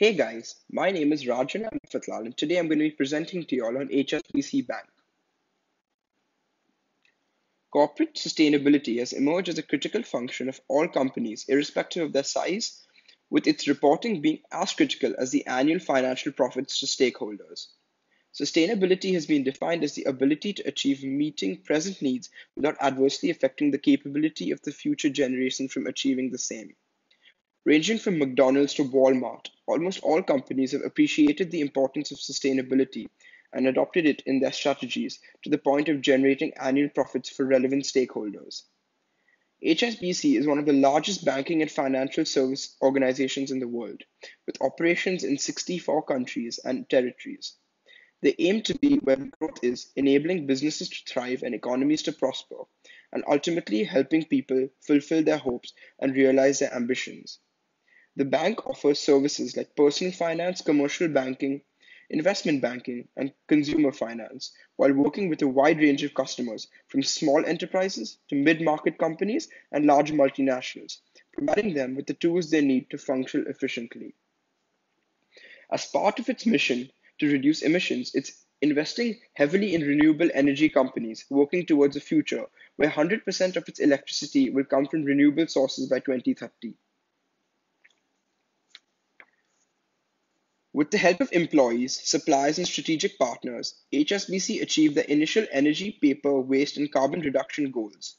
Hey guys, my name is Rajanya Mafatlal and today I'm going to be presenting to you all on HSBC Bank. Corporate sustainability has emerged as a critical function of all companies, irrespective of their size, with its reporting being as critical as the annual financial profits to stakeholders. Sustainability has been defined as the ability to achieve meeting present needs without adversely affecting the capability of the future generation from achieving the same. Ranging from McDonald's to Walmart, almost all companies have appreciated the importance of sustainability and adopted it in their strategies to the point of generating annual profits for relevant stakeholders. HSBC is one of the largest banking and financial service organizations in the world, with operations in 64 countries and territories. They aim to be where growth is, enabling businesses to thrive and economies to prosper, and ultimately helping people fulfill their hopes and realize their ambitions. The bank offers services like personal finance, commercial banking, investment banking, and consumer finance, while working with a wide range of customers from small enterprises to mid market companies and large multinationals, providing them with the tools they need to function efficiently. As part of its mission to reduce emissions, it's investing heavily in renewable energy companies working towards a future where 100% of its electricity will come from renewable sources by 2030. With the help of employees, suppliers, and strategic partners, HSBC achieved the initial energy, paper, waste, and carbon reduction goals.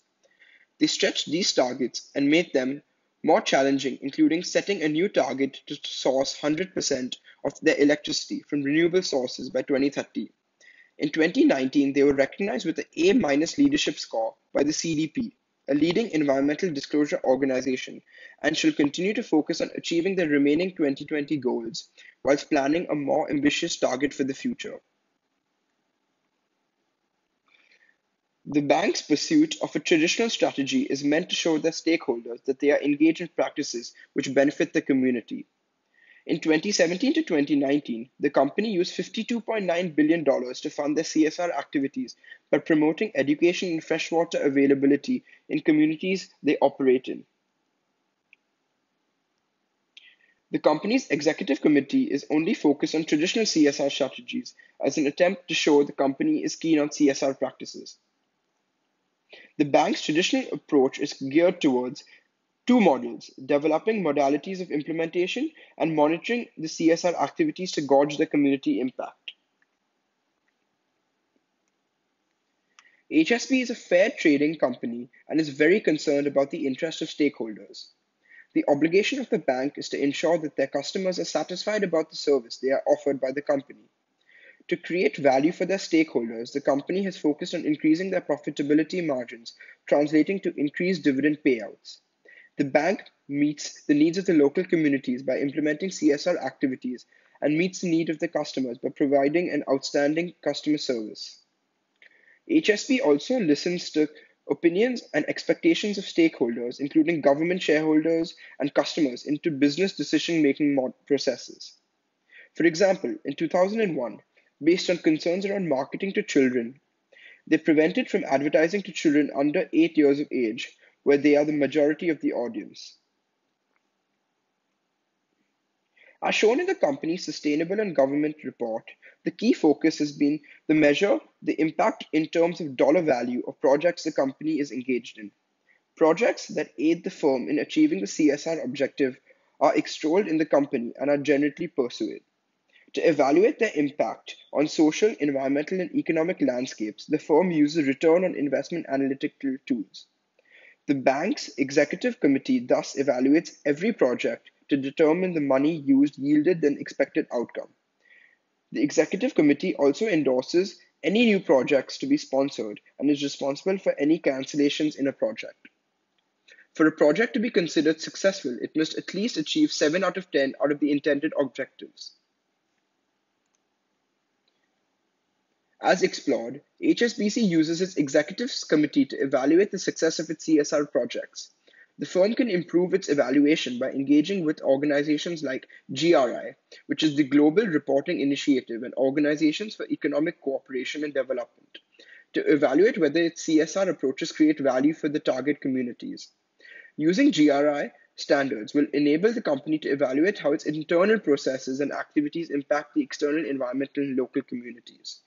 They stretched these targets and made them more challenging, including setting a new target to source 100% of their electricity from renewable sources by 2030. In 2019, they were recognized with an A leadership score by the CDP, a leading environmental disclosure organization, and shall continue to focus on achieving the remaining 2020 goals whilst planning a more ambitious target for the future. The bank's pursuit of a traditional strategy is meant to show their stakeholders that they are engaged in practices which benefit the community. In 2017 to 2019, the company used $52.9 billion to fund their CSR activities by promoting education and freshwater availability in communities they operate in. The company's executive committee is only focused on traditional CSR strategies as an attempt to show the company is keen on CSR practices. The bank's traditional approach is geared towards two models developing modalities of implementation and monitoring the CSR activities to gauge the community impact. HSB is a fair trading company and is very concerned about the interest of stakeholders. The obligation of the bank is to ensure that their customers are satisfied about the service they are offered by the company. To create value for their stakeholders, the company has focused on increasing their profitability margins, translating to increased dividend payouts. The bank meets the needs of the local communities by implementing CSR activities and meets the need of the customers by providing an outstanding customer service. HSB also listens to opinions and expectations of stakeholders, including government shareholders and customers, into business decision making processes. For example, in 2001, based on concerns around marketing to children, they prevented from advertising to children under 8 years of age, where they are the majority of the audience. As shown in the company's Sustainable and Government report, the key focus has been the measure the impact in terms of dollar value of projects the company is engaged in. Projects that aid the firm in achieving the CSR objective are extolled in the company and are generally pursued. To evaluate their impact on social, environmental, and economic landscapes, the firm uses return on investment analytical tools. The bank's executive committee thus evaluates every project to determine the money used yielded an expected outcome. The executive committee also endorses any new projects to be sponsored and is responsible for any cancellations in a project. For a project to be considered successful, it must at least achieve 7 out of 10 out of the intended objectives. As explored, HSBC uses its executives committee to evaluate the success of its CSR projects. The firm can improve its evaluation by engaging with organizations like GRI, which is the Global Reporting Initiative and Organizations for Economic Cooperation and Development, to evaluate whether its CSR approaches create value for the target communities. Using GRI, standards will enable the company to evaluate how its internal processes and activities impact the external environmental and local communities.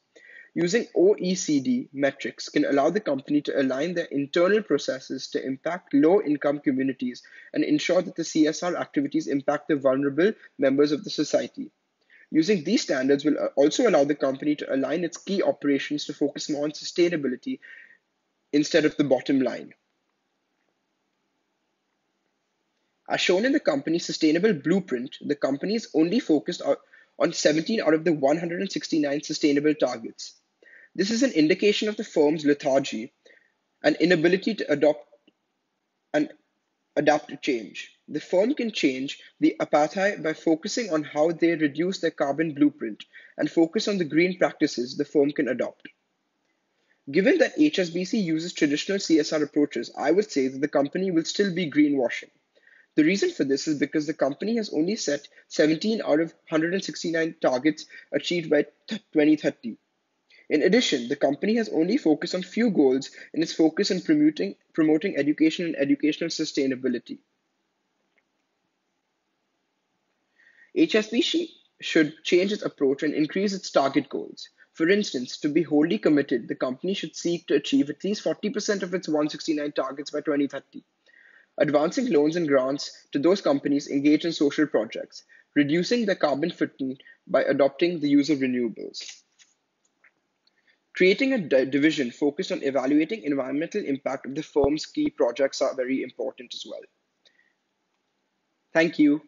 Using OECD metrics can allow the company to align their internal processes to impact low income communities and ensure that the CSR activities impact the vulnerable members of the society. Using these standards will also allow the company to align its key operations to focus more on sustainability instead of the bottom line. As shown in the company's sustainable blueprint, the company is only focused on 17 out of the 169 sustainable targets. This is an indication of the firm's lethargy and inability to adopt and adapt to change. The firm can change the apartheid by focusing on how they reduce their carbon blueprint and focus on the green practices the firm can adopt. Given that HSBC uses traditional CSR approaches, I would say that the company will still be greenwashing. The reason for this is because the company has only set 17 out of 169 targets achieved by 2030. In addition, the company has only focused on few goals in its focus on promoting, promoting education and educational sustainability. HSBC should change its approach and increase its target goals. For instance, to be wholly committed, the company should seek to achieve at least 40% of its 169 targets by 2030. Advancing loans and grants to those companies engaged in social projects, reducing their carbon footprint by adopting the use of renewables. Creating a division focused on evaluating environmental impact of the firm's key projects are very important as well. Thank you.